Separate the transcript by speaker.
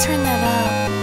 Speaker 1: Turn that up.